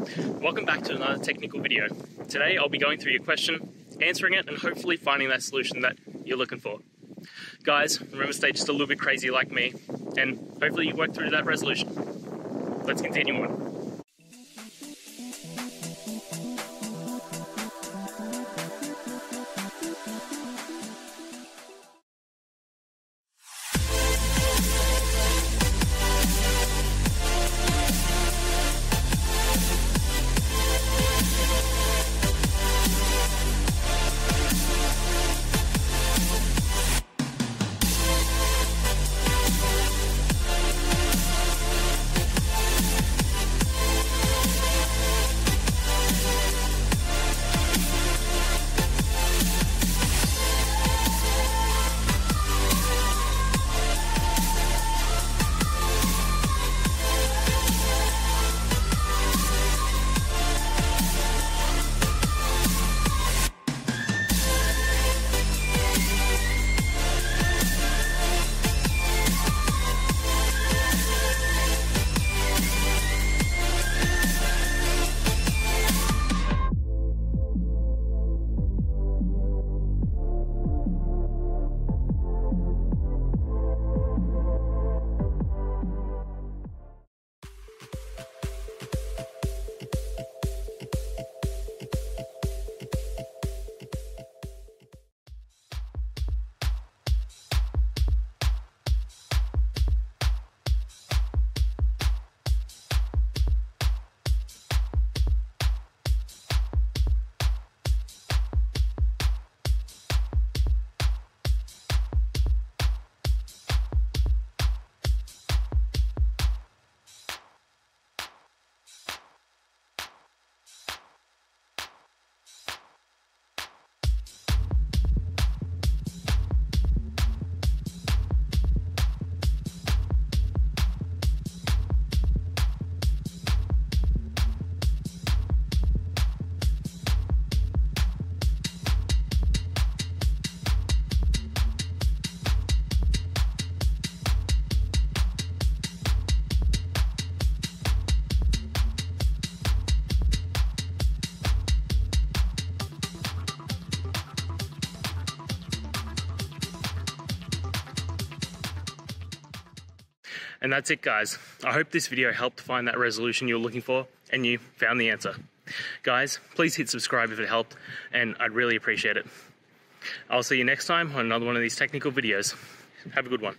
Welcome back to another technical video. Today I'll be going through your question, answering it, and hopefully finding that solution that you're looking for. Guys, remember stay just a little bit crazy like me, and hopefully you work through that resolution. Let's continue on. And that's it, guys. I hope this video helped find that resolution you were looking for and you found the answer. Guys, please hit subscribe if it helped, and I'd really appreciate it. I'll see you next time on another one of these technical videos. Have a good one.